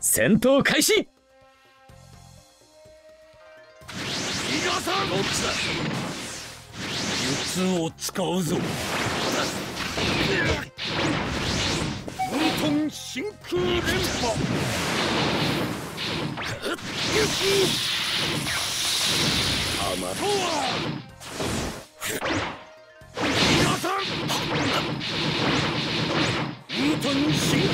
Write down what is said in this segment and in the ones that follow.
戦闘開始！術を使うぞ混沌真空連覇甘とは伊賀さん！混沌真空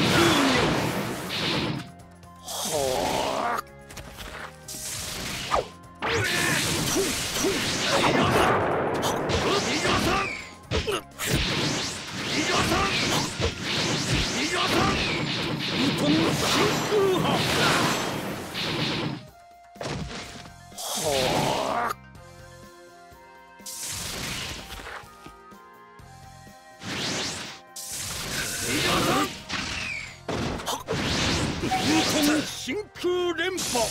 真空連覇。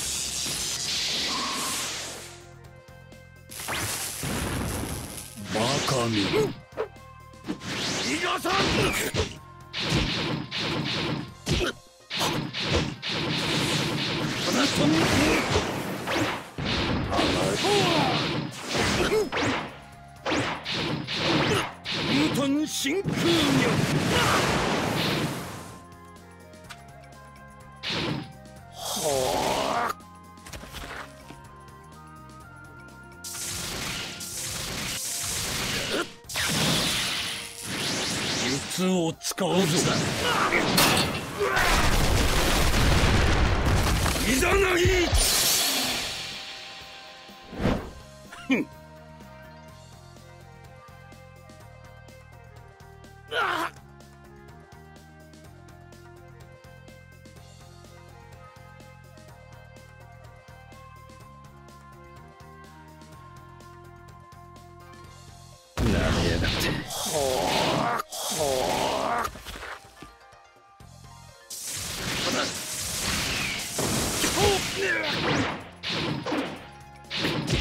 バカめ伊賀さん混沌真空脈術を使うぞいざなぎふん。あなめやがって。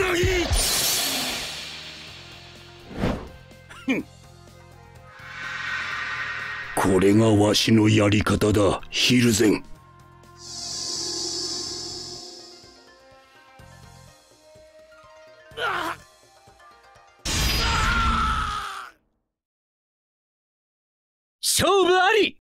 なぎこれがわしのやり方だヒルゼン。勝負あり！